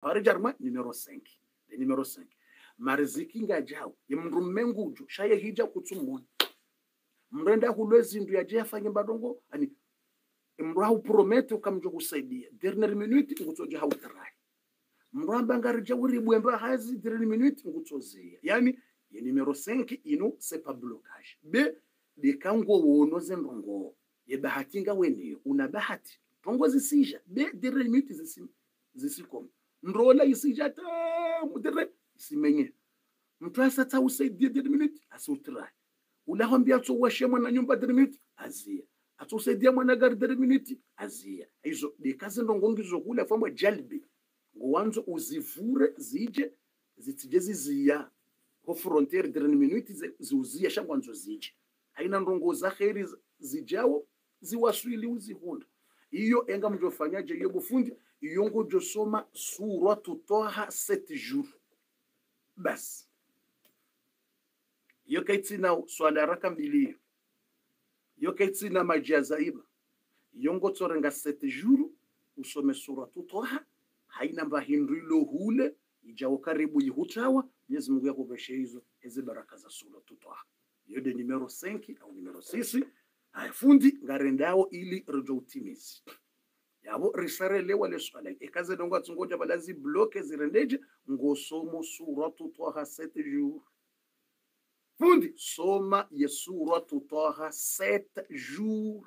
pare jarma numero 5 de numero 5 mariziki ngajao imndu mmengujo shaye hija kutsumona mrenda hulwe zindu yaje yafanye mbadongo ani mndu haupromete ukamjo kusaidia. Dernier minute ngutsoje hautarai mndu ambangarija uribwemba hazi dernier minute ngutsozia yani ye numero 5 ino c'est pas blocage. B de kango wono zendongo ye bahati nga wene. Una bahati. Tongo zisija. Be dernier minute zisi zisikoma ndola isija ta mudere simenye. Mtu asata usaidie dernière minute asiutrai ulahambia tso washe mwana nyumba dernière minute azia atusaidia mwana gari dernière minute azia hizo de kazi ndongo ngizo kula famwe jalbi ngowanzo uzivure zije zitije ziziya. Ho frontiere dernière minute zi- ziuzia shangwanzo zije. Haina ndongo za kheri zi- zijawo ziwaswili uzihunda. Iyo enga mjofanyaje iyo bufundi iyo ngojosoma sura tutoha seti jours basi iyo kaitsina swala raka mbili. Iyo kaitsina majazaiba iyo ngotsorenga seti jours usome sura tutoha haina mbahindrilo hule ijawo karibu ihutawa Mwenyezi Mungu yakuveshe hizo hizi baraka za sura tutoha. Iyo de numero 5 au numero 6 haya fundi ngarendao ili rejo utimizi yabo risarelewa le swala ekaze dongo atsungoja balazi bloke zirendeje ngosomo suratu taha 7 jours fundi soma ye suratu taha 7 jours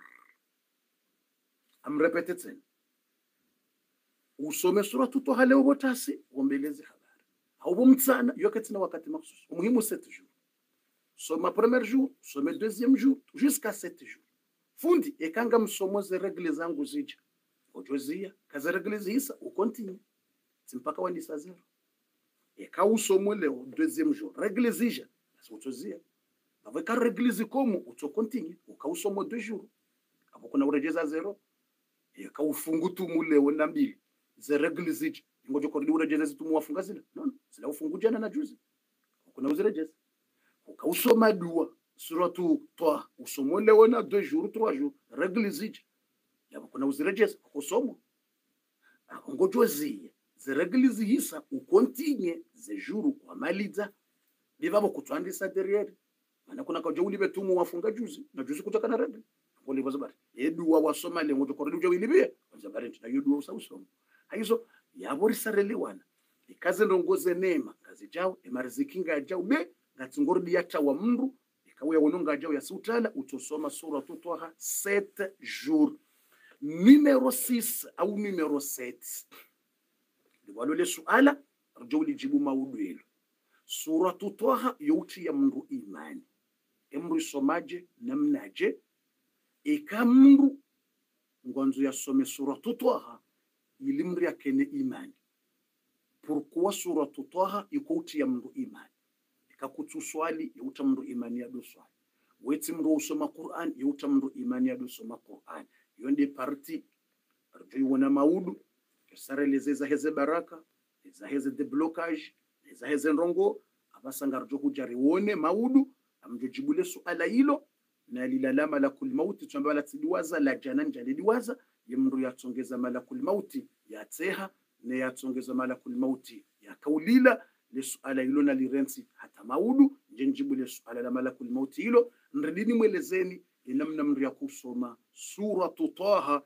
amrepete tena usome suratu taha leo botasi wombeleze habari. Haubo mtsana yoke tena wakati maksus umuhimu 7 jours soma premier jour some deuxième jour jusqu'à 7 jours fundi ekanga msomo ze regle zangu zija ojozia kazeregelezisa regle zisa ukontinue mpaka wandisa zero. Eka usomo leo deuxième jour. Regle zija basi utozia avo ka komo zikomo utsokontinue ukausomo deux jours. Avo kuna urejeza zero. Eka ufungu tumu leo na mbili. Ze regle zija ingojo urejeza zitumu wafunga zila no no. Zila ufungu jana na juzi. Kuna uzirejeza ukausoma dua suratu toa usomo leo na deux jours trois jours. Regle zija yabo kuna uzirejeza kusoma ngojozia ziregle zihisa ukontinye zejuru kwamaliza. Bibabo kutwandisa derriere. Mana kuna kaja ulibe tumu wafunga juzi na juzi kutoka na regle bazabari zabari wa wasoma le ngojo koridi uja wilibie zabari na wa usausoma haizo yabo risareliwana ikaze ndongoze nema kazi jao emariziki jao be ngatsingoridi wa mndu ikawuya wononga jao ya yasiutala utosoma sura tutwaha 7 jours numéro 6 au numéro 7 liwalo le suala rjo ulijibu maudwelo. Suratu toha youtiya mndu imani. Emru isomaje namnaje ika mndu ngwanzu yasome suratu toha mndu yakene imani. Purkuwa suratu toha ikoutiya mndu imani. Ikakutsu swali yauta mndu imani yado swali. Wetsi mndu usoma quran yauta mndu imani yado soma quran iyo parti arjoiwona maudu yosara lezeza heze baraka zaheze deblocage zaheze ndongo abasanga arjo hujariwone maudu amjojibule suala hilo na lilala malakul mauti twamba latidiwaza la janan njaliliwaza yemndu yatsongeza malakul mauti yatseha ne yatsongeza malakul mauti yakaulila le suala hilo na lirensi hata maudu njenjibule suala la malakul mauti hilo. Nredini mwelezeni ni namna mtu ya kusoma suratu taha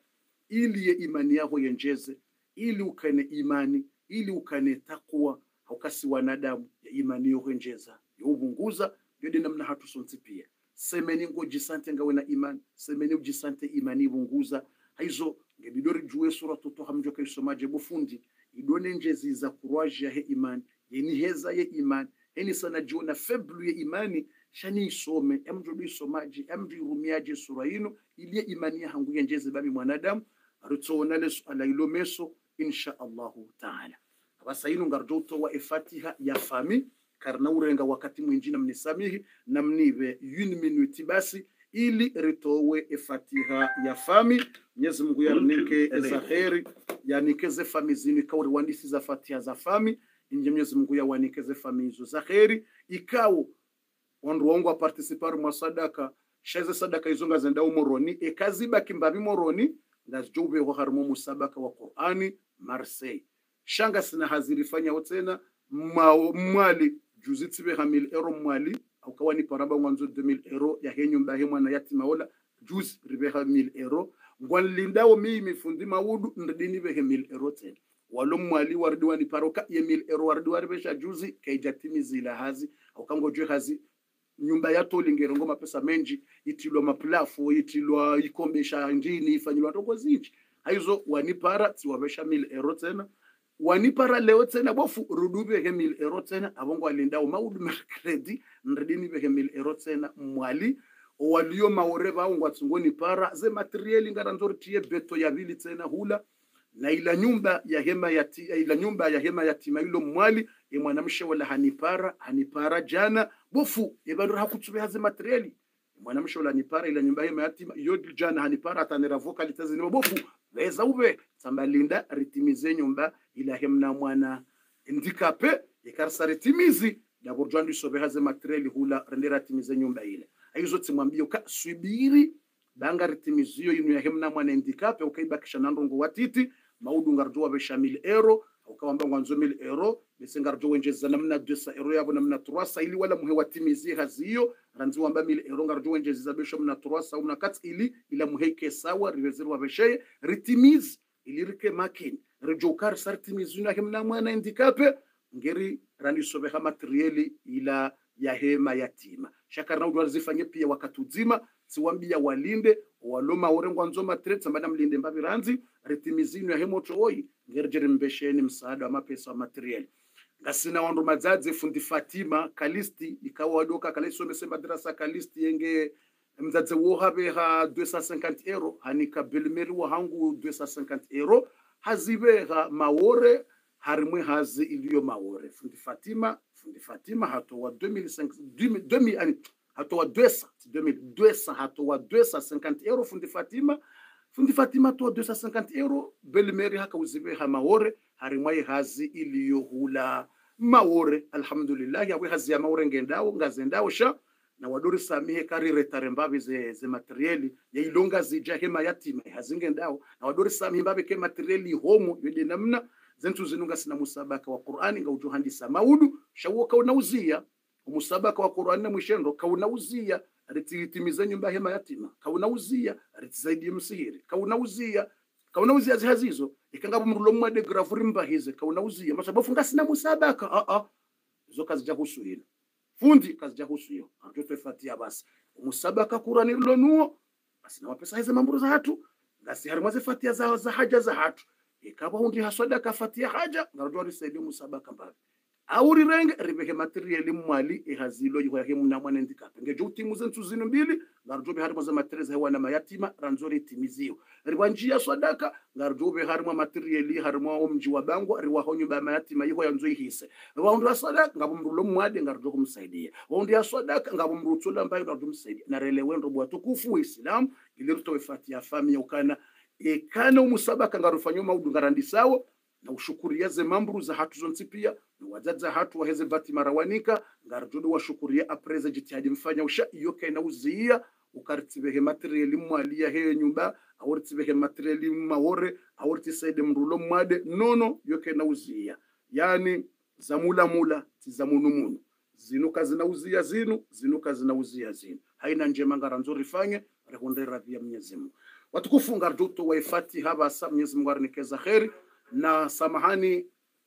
ili ye imani yako yenjeze ili ukane imani ili ukane takwa haukasi wanadamu ya imani yo henjeza youbunguza yode namna hatusonsi pia. Semeni ngo jisante ngawe na imani semeni ujisante imani ibunguza haizo ngedidori juwe suratu taha mjoka isomaje bufundi idone njezi za kurwaji ya he imani yeni heza ye imani eni sana jiona feblu ye imani shani isome emjodo isomaji emjo irumiaji sura ino ilie imani ya hangu yenjeze bami mwanadamu arutsoona leso suala ilo meso insha allahu taala. Abasa ino ngarjo wa efatiha ya fami karna urenga wakati mwinji na mnisamihi na mnive une minute basi ili ritowe efatiha ya fami Mwenyezi Mungu yanike za heri yanikeze fami zini kauri wandisi za fatiha za fami inje Mwenyezi Mungu yawanikeze fami hizo za kheri ikawo wandu wangu aparticipar mwa sadaka sheze sadaka izo ngazenda umoroni ekaziba kimbabi moroni ngazijoubeho harimo musabaka wa qur'ani marseille. Shanga sina hazirifanya tena mwali juzi tsibe ha 1000 euro mwali aukawa ni paraba mwanzo 2000 ero ya henyu nyumba he mwana yatima ola juzi ribe ha 1000 euro ngwanlindao mii mifundi maudu ndini be he 1000 euro tena. Walo mwali wardi wani paroka ye 1000 euro wardi waribesha juzi kaijatimizila hazi aukangojwe hazi nyumba yatolingero ngerongo mapesa menji itilwa mapulafu itilwa ikombesha njini ifanyilwa ndongo zinji. Haizo wanipara tiwavesha mil ero tena. Wanipara leo tena bofu rudubeke mil ero tena. Avongo alindao maudu mercredi nredini beke mil ero tena. Mwali walio maore vaongwa ngwatsungoni para ze materieli ngara nzori tie beto ya vili tena hula na ila nyumba ya hema ya ti, ila nyumba ya hema yatima ilo mwali emwanamshe mwanamshe wala hanipara hanipara jana bofu ebandu hakutsube haze materiali mwanamshe wala hanipara ila nyumba hema yatima iyo jana hanipara atanera vokali tazini bofu leza ube tambalinda ritimize nyumba ila hemna mwana. Ndikape ikarsa ritimizi na burjwandu isobe haze materiali hula rendera timize nyumba ile. Aizo timwambie uka subiri banga ritimizio inu ya hemna mwana ndikape ukaibakisha nandongo watiti maudu ngarjo wabesha mil euro ukawamba ngwanzo mil euro bese ngarjo wenjeza namna 200 euro yabo namna 300 ili wala muhe watimizie hazi hiyo ranzi wamba mil euro ngarjo wenjeza besha mna 300 au kat ili ila muhe ke sawa rivezero wabeshe ritimiz ili rike makin rejokar sartimizi na hemna mwana indikape ngeri rani sobe ha materieli ila ya hema yatima. Shakarna udwar zifanye pia wakati uzima siwambia walinde waloma orengwa nzoma tretsa mbana mlinde mbavi ranzi ritimizinu ya hemo tooi ngerjeri mbesheni msaada wa mapesa wa material ngasina wandu madzadze fundi fatima kalisti ikawa wadoka kalisti kalaisomese dirasa kalisti yenge mdzadze woha ha 250 euro hanika belmeri wa hangu 250 euro hazibeha maore harimwe hazi iliyo maore. Fundi fatima fundi fatima hatowa 2005 2000 ani hatowa 200 2200 hatowa 250 euro fundi fatima. Fundi fatima toa 250 euro. Uzibe ha maore harimwe hazi iliyohula maore. Alhamdulillah yawe hazi ya maore ngendao ngazendao sha. Na wadori samihe kari retare mbabi ze, ze materieli. Ya ilonga zija hema yatima hazinge ndao na wadori samihe mbabi ke materieli homo yode namna. Zentu zinunga sina musabaka wa Qur'ani nga ujuhandisa maudu shawoka kaunauzia umusabaka wa Qur'ani mwishendo kaunauzia aritimiza nyumba hema yatima kaunauzia ritisaidie msihiri kaunauzia kaunauzia zihazizo ikanga mrulo mwade grafuri mbahize kaunauzia masababu funga sina musabaka a a zo kazi jahusu hilo fundi kazi jahusu hiyo tofatia basi. Umusabaka Qur'ani lonuo basi na mapesa hizo mambo za hatu ngasi harimwaze fatia za, za haja za hatu. Ikaba hundi haswada kafatia haja ngarudwa risaidi musabaka mbavi auri renge ribehe materiali mwali ihazilo yiho yahe muna mwana ndikape. Ngejo utimuze ntu zino mbili ngarjobe be harimo za materiali hewa na mayatima ranzori timizio. Riwa njia swadaka ngarujwa be harimo materiali harimo omji wa bangwa riwa honyu ba mayatima yiho yanzo ihise riwa undi sadaka ngabumrulo mwade ngarujwa kumsaidia. Undi sadaka swadaka mrutula mbayo ngarujwa msaidia na relewe ndo bwa tukufu wa Islam ilirto fatia fami ukana. Ekana umusabaka ngarufanywa maudu ngarandisawo na ushukuria ze mambru za hatu waheze vati marawanika ngarjodo washukuria apreza jitihadi mfanya usha iyo kaina uziia ukaritibehe materiali mwalia heye nyumba awaritibehe materiali mawore awortisaide mrulo mwade nono iyo kaina uziia yani zamula mula tizamunumunu zinuka zinauzia zinu zinuka zinauzia zinu. Haina njema ngaranzori fanye rehondera vya Mwenyezi Mungu. Watukufu ngarjoto waifati habasa Mwenyezi Mungu arnikeza kheri na samahani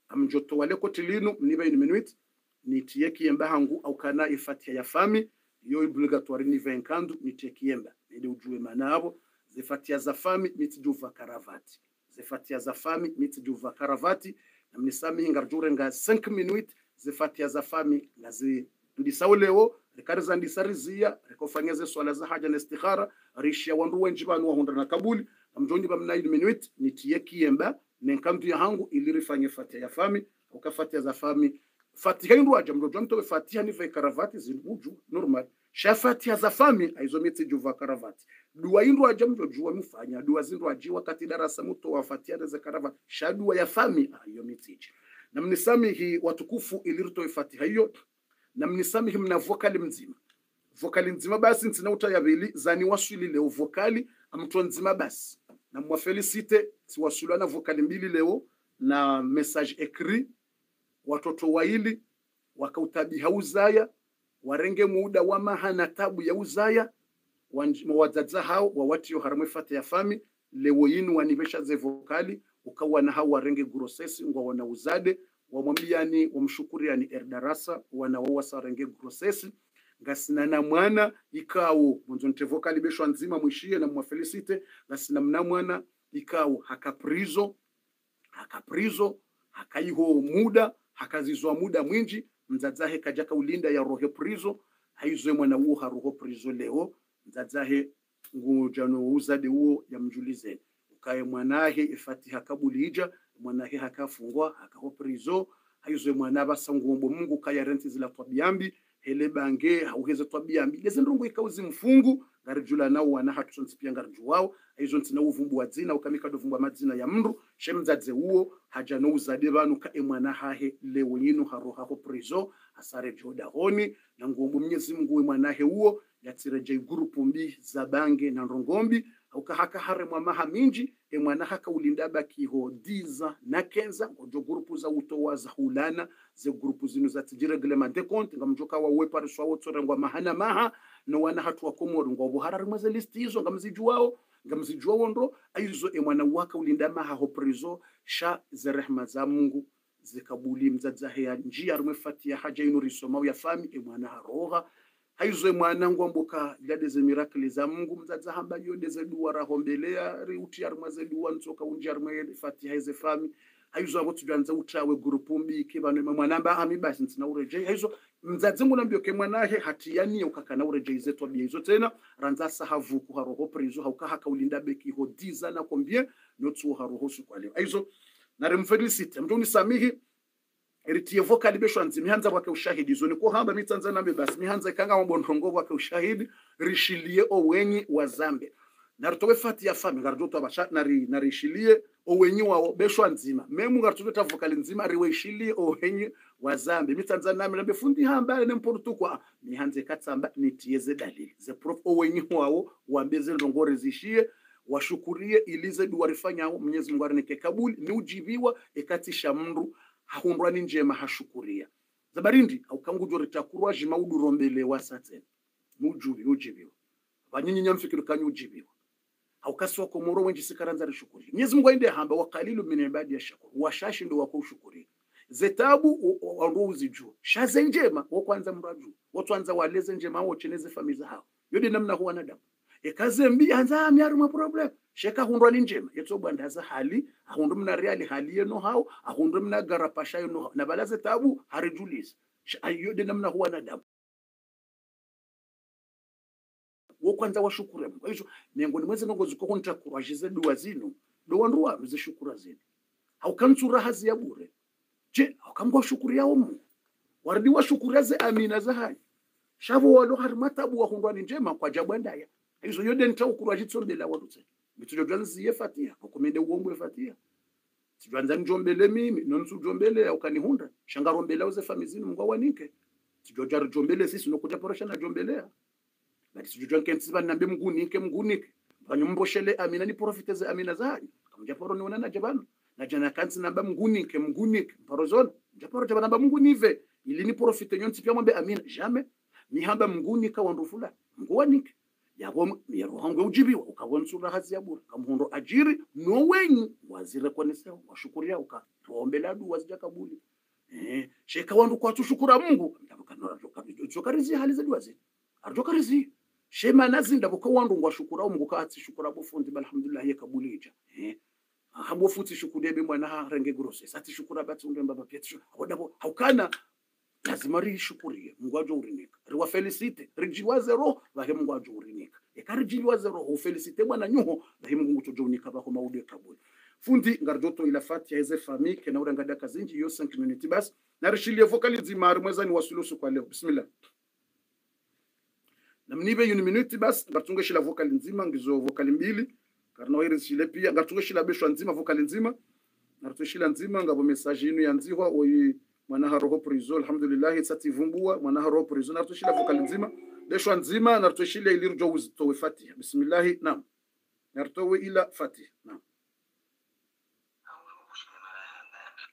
amjoto wale kotilinu mniba ini minuit nitie kiemba hangu au kana ifatia ya fami yo obligatoire ni venkandu nitie kiyemba ili ujue manabo zifatia za fami nitijuva karavati. Zifatia za fami nitijuva karavati na mnisami ngarjure nga 5 minute zifatia za fami ngazi ndisaulewo rikariza ndisarizia rikofanyeze swala za haja na istikhara rishia wandu wenji banu wahunda na kabuli amjonyi mnaid minuit nitie kiemba nenkandu ya hangu ilirifanye fatia ya fami ukafatia za fami. Fatiha indu aja mdojo mtowe fatiha ni karavati zilbuju normal. Shafatia za fami aizo miti juva karavati dua indu aja mdojo mfanya dua zindu aji wakati darasa muto wa fatia za karavati. Shadua ya fami ayo mitiji na mnisamihi watukufu ilirito fatiha hiyo na mnisamihi mna vokali mzima. Vokali nzima basi ntina utayabili zani waswili leo vokali amtwa nzima basi na mwafelisite siwasulana vokali mbili leo na message ekri watoto waili wakautabiha uzaya warenge muda wa na tabu ya uzaya wadzadza hao wawatiyo haramwe fata ya fami lewo yinu wanivesha ze vokali ukawa na hao warenge grosesi ngwa wana uzade wamwambiani wamshukuriani erdarasa wanawawasa renge grosesi ngasina na mwana ikawo. Mwanzo ntevoka libeshwa beshwa nzima mwishie na mwafelisite. Ngasina mna mwana ikawo. Hakaprizo hakaprizo hakaiho muda hakazizwa muda mwinji. Mzadzahe kajaka ulinda ya rohe prizo. Haizwe mwana uo haroho prizo leo. Mzadzahe ngujano uzade uo yamjulizeni ukaye mwanahe ifatiha kabulija mwanahe hakafungwa hakaho prizo. Haizwe mwana basa ngombo mungu kaya renti zila twabiambi hele bange hauheze twabiambi leze ikauzi mfungu ngarijula na wana hatusonsi pia ngariju wao aizo ntina wa dzina ukamika dovumbu wa madzina ya mndu. Shemdzadze uwo haja no uzade vanu ka emwana hahe lewo yinu haro haho prizo asare joda honi. Na ngombo mnyezi mungu we mwanahe uwo yatsireje grupu mbi za bange na ndongombi auka haka hare mwamaha minji emwana haka ulindaba kiho diza na kenza ngojo grupu za utowa za hulana ze grupu zinu za tijireglement de compte ngamjoka wa wepa riswa wotsore ngwa mahana maha no wana hatu wa komoro ngwa buhara rimwe listi hizo ngamzijuwao ngamzijuwao ndo aizo emwana waka ulindama haho prizo sha ze rehma za mungu zikabuli mzadzahe ya njia rimwe fati ya haja ino risomao ya fami emwana haroha haizo mwanangu ngwamboka lyadeze mirakli za mungu mzadza hamba yodeze duwa rahombelea riuti arimwaze duwa nsoka unji arimwe fati haize fami. Haizo abo tujanza utawe grupu mbiki bano mwanamba ami basi ntina ureje haizo mzadze nguna mbioke mwanahe hatiyani ukakana ureje izetu abia izo tena ranza sahavu ku haroho prizo hauka haka ulinda beki ho diza na kombie notsu haroho su kwa leo haizo na remfelicite mtuni voka libeshwa nzi. Mihanza wake ushahidi. Zo niko hamba mitanza nambe basi. Mihanza ikanga mabondrongo wake ushahidi. Rishilie owenyi wa zambe. Narutowe fati ya fami. Ngarutoto abasha nari narishilie owenyi wa beshwa nzima. Memu ngarutoto tavokali nzima riweishilie owenyi wa zambe. Mitanza nami nambe fundi hamba ne mportu kwa. Mihanza katsamba nitieze dalili. Ze prof owenyi wao wambeze ndongore zishie washukurie ilize duwarifanya Mwenyezi Mungu arinike kabuli. Ni ujibiwa ikatisha mndu hahundwa ni njema hashukuria. Zabarindi aukangujo ritakurwa jima udurombele satene mujubi ujibiwa vanyinyi nyamfikiru kanyu ujibiwa haukasiwa komoro wenji sikaranza rishukuri Mwenyezi Mungu ainde hamba wa qalilu min ibadi ya yashkur washashi ndo wako ushukuri zetabu wandu uzijua shaze njema wo kwanza mraju. Wotwanza waleze njema wocheneze famiza hao. Yodi namna huwa nadamu. Ekaze mbi anza amyaru mwa problem sheka hundwa ni njema. Yetso bwandaza hali ahundu mna reali hali yeno hao ahundu mna garapasha yeno hao. Na balaze tabu harijulis ayode namna huwa na nadamu wo kwanza washukure kwa hiyo miongoni mwezi nongo ziko kontra kurajize dua zinu. Dua ndua mzishukura zinu. Haukansura hazi ya bure. Je haukamgwa shukuri yao Mungu? Waridi ze amina za hai. Shavo walo harimatabu wahundwa ni njema kwa jabwandaya hizo yode ntaukurwa chitsombela walutse mitujo jwanziye fatia ukomende uombe fatia tijwanza njombele mimi nonsu jombele ukanihunda. Shangarombela uze famizini mungu awanike. Tijojar jombele sisi nokuja porosha na jombelea. Bati tijojar kentsiba nambe mgunike mgunike vanyumboshele amina ni profiteze amina zayi kamja poro niona na jabano na jana kansi namba mgunike mgunike mparozona japoro jabana namba mngunive ili ni profite nyonsi pia mwambe amina. Jamais mihamba mngunika wandufula mnguwanike yarohangwe ujibiwa ukawonsura hazi ya bure. Kamuhondo ajiri no wenyu wazire konese washukuria uka tuombela dua zija kabuli. Eh sheka wandu kwa tushukura Mungu. Ndabukanora jokarizi hali za dua zi arjokarizi shema nazinda buka wandu ngwashukura Mungu ka atishukura bufundi alhamdulillah yakabulija kabuli ija. Eh hambo futi shukudebe mwana harenge gurose. Sati shukura batsunde mbaba pietu hodabo haukana lazima riishukurie mungu ajo urinika. Riwafelisite rijiwaze roho vahe mungu ajo urinika ekarijiwaze roho ufelisite mwana nyuho vahe mungu tojo unika vaho maude kabuli fundi ngarjoto ila fatia heze fami kena ura ngada kazinji yo 5 minutes bas na rishilie vokali dzimari mweza ni wasulusu kwa leo. Bismillah. Na mnibe yuni minute bas ngatunge shila vokali nzima ngizo vokali mbili. Karna wiri shile pia ngatunge shila beshwa nzima vokali nzima. Ngatunge shila nzima ngabo message yinu yanzihwa oyi mwanaha roho prizo alhamdulillah sativumbua mwanaha roho prizo nartushila vokali nzima. Deshwa nzima nartushile ilirjo uzitowe fatiha. Bismillah naam. Nartowe ila fatiha naam.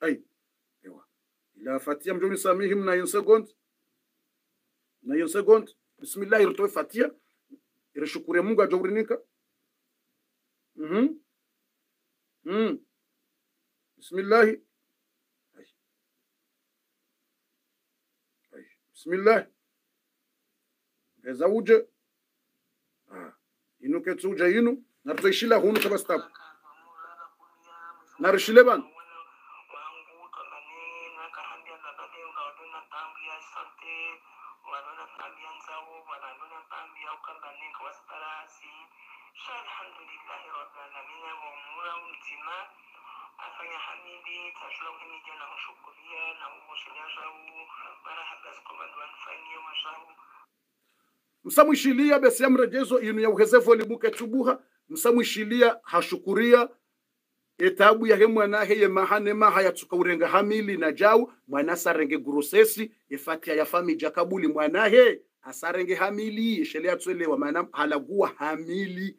Ai ewa. Ila fatia mjoni samihi mna yin second. Na yin second. Bismillah irtoe fatia irishukure mungu ajaurinika mhm. Mm bismillah. Ai. بسم الله. يزوج آه. إنو كتزوج إنو؟ نرتيش له هون تبستاب. نرش لبان Alhamdulillah Rabbil afanya hamidi msamwishilia besi ya mrejezo inu ya uhezevu libuke tubuha. Msamwishilia hashukuria. Etabu yahe mwanahe ye mahane maha yatsuka urenga hamili na jau. Mwana sarenge gurusesi. Efatia ya fami jakabuli mwanahe asarenge hamili. Eshele atswelewa maana halagua hamili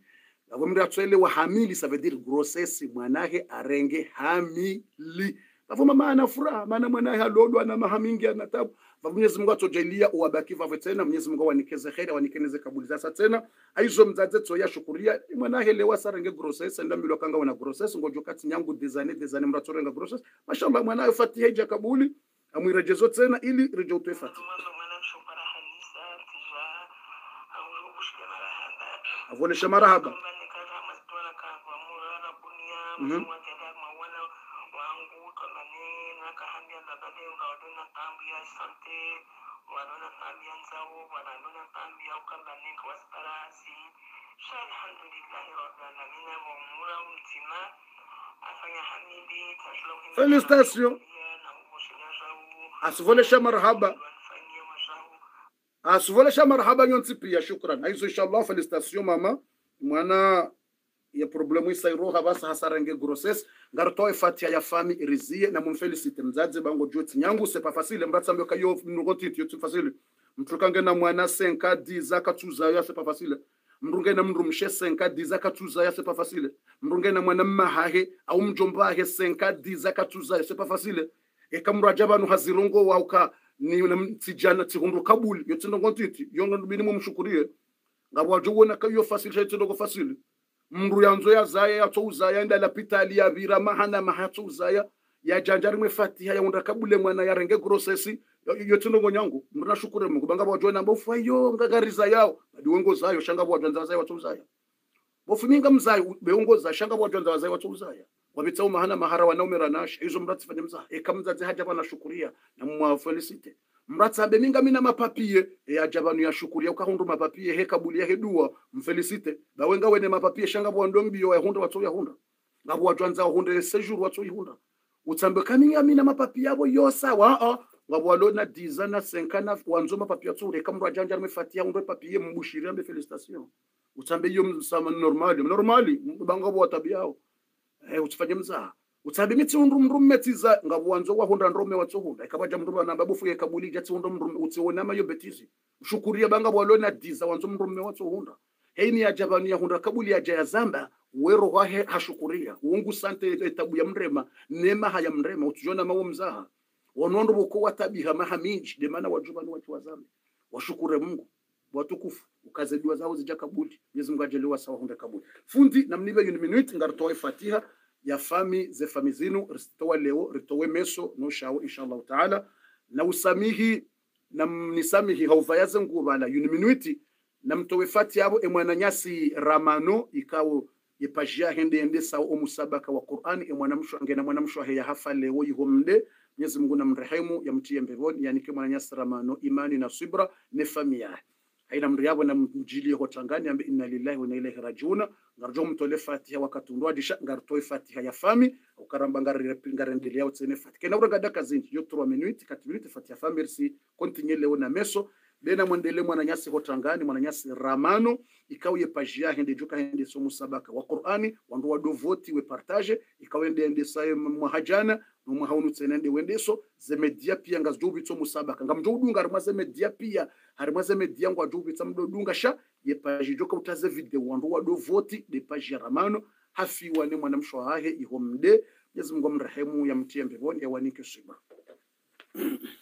avo tswele wa hamili ça veut dire grossesse mwanahe arenge hamili. Bavoma maana furaha maana mwanahe alodwa na mahamingi ana tabu Mwenyezi Mungu atojalia uwabaki vave tena. Mwenyezi Mungu awanikeze heri awanikeneze kabuli zasa tena. Aizo mzaze tsoya shukuria. Mwanahe lewa sarenge grossesse ndambilo kanga wana grossesse. Ngojo kati nyangu dezane dezane mratorenga grossesse. Mashallah mwanahe fati heja kabuli amwirejezo tena ili rejo utoe fati. Avonesha mwana mzungu akenda mawala wangu kanani nakahambia labade unadona tambia sante wanona tambia nzawo wanadona tambia ukambani kwasparasi sha alhamdulillahi rabbil alamin mumura mtima afanya hamidi tashlauhi felicitation asivolesha marhaba asivolesha marhaba nyonsi pia shukran aizo inshallah felicitation mama mwana ya problemu isairoha basa hasarenge grossesse ngartoe fatia ya fami irizie na mumfelicite mzazi bango joti nyangu c'est pas facile mratsambe kayo nurotiti yotu facile mtukange na mwana senka diza katuza ya c'est pas facile mrunge na mndu mshe senka diza katuza ya c'est pas facile mrunge na mwana mahahe au mjombahe senka diza katuza ya c'est pas facile ekamrajabanu hazirongo wauka ni na tijana tihundu kabuli. Yotindo ngontiti yonga bini mumshukurie ngabo wajowona kayo facile shaytindo go facile mndu yanzo yazaya yatsouzaya enda ya aliyavira mahana Ya yajanja rimwe fatiha yaunda kabule mwana yarenge grosesi. Yotinongo nyangu mndu nashukure mungu. Banga wajona mbofu ayo ngagariza yao. Badiwengo zayo shanga wajwanza zayo uzaya. Bofu minga mzayo beongoza shanga wajwanza zayo watsouzaya wabitsau mahana mahara wanaumera nasha izo mratsi fanye mzaha ekamzadzi haja bana shukuria. Na mwafelicite mratsabe minga mina mapapie eyaja banu yashukuria ukahundu mapapie he kabuli he dua mfelicite bawenga wene mapapie shanga bwando mbiyo yahunda watso yahunda ngabo wajwanza hunde sejuru watso ihunda utsambe kaminga mina mapapiye yabo yosa wa a. Ngabo walona diza na senka na wanzo mapapiye atso ureka mndu ajanja rimefatia unde papie mbushiria mbe felicitation utsambe iyo msama normali normali banga bo yao eh usifanye mzaha utsabe mitsi undu mndu mmetsiza ngabuwanzo wahunda ndrome watsohunda ikabaja mndu wanamba bufuye kabuli jatsi undu mndu utsiona mayo betizi. Shukuria banga bwalona diza wanzo mndu mme watsohunda heini ya jabani ya honda kabuli ya jaya zamba wero wahe hashukuria. Uungu sante etabu ya mrema nema haya mrema utujona mawo mzaha. Wanondo buko watabiha mahaminji demana wajubani watu wazambe washukure Mungu. Watukufu ukazediwa zao zija kabuli. Mwenyezi Mungu ajaliwa sawa hunda kabuli. Fundi namnibe yuni minute ngartoe fatiha ya fami ze fami zinu risitowe leo ritowe meso no shawo inshallah taala. Na usamihi na mnisamihi hauvayaze ngubala yuniminuiti na mtowe fati yabo emwana nyasi ramano ikawo yepajia hende ende sawo omusabaka wa Qur'ani emwana msho angena mwana mshu ya hafa leo yihomde Mwenyezi Mungu na mrehemu yamtie mbevoni yani kemwana nyasi ramano imani na subra ne familia haina mri yabo na mjili ho tangani ambe inna lillahi wa inna ilaihi rajiuna ngarjo mtole fatiha wakatundwa disha ngarto fatiha ya fami ukaramba ngari ngarendelea utsene fatiha. Kena ura gada kazini yo 3 minutes 4 minutes fatiha fami rsi continue leo na meso. Bena mwendele mwana nyasi ho tangani mwana nyasi ramano ikawe ye ya hende juka hende somo sabaka wa qur'ani wandu wa dovoti we partage ikawe ende ende saye mwahajana no haunu tsenende wendeso zemedia pia ngazjobi nga sabaka ari harima zemedia pia harima zemedia ngwa jobi mdudunga sha ye page joka utaze video. Wandu wado voti de ya ramano hafiwa ne mwana mshwa hahe ihomde Mwenyezi Mungu amrehemu, yamtie mbevoni, yawanike siba.